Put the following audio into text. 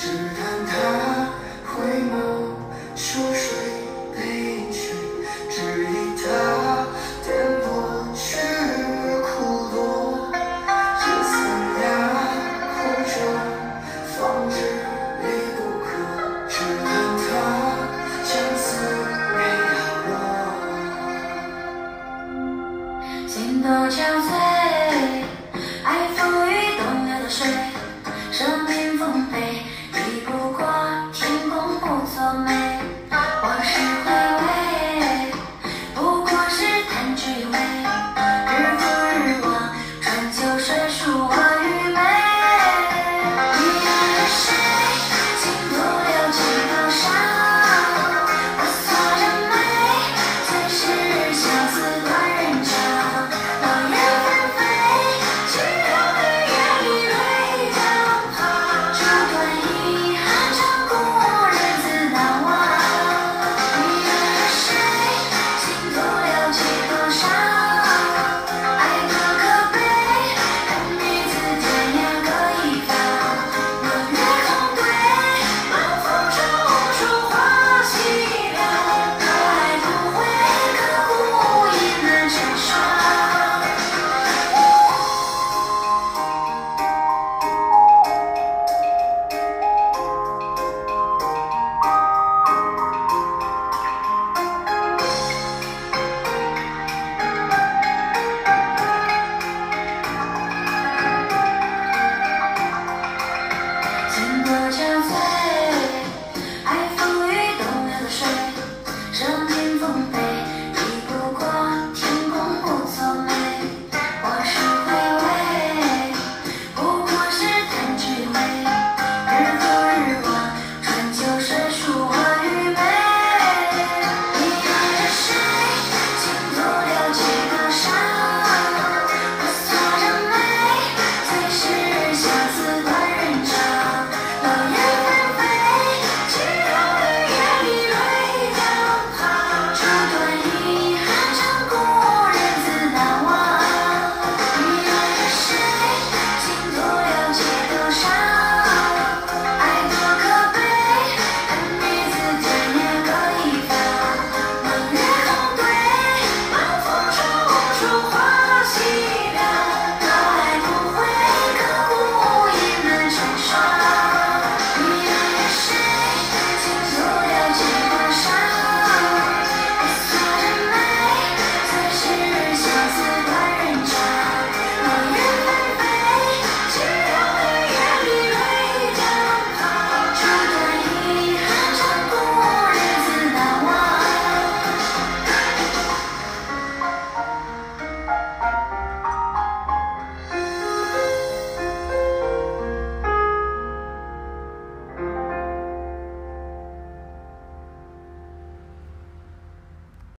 True.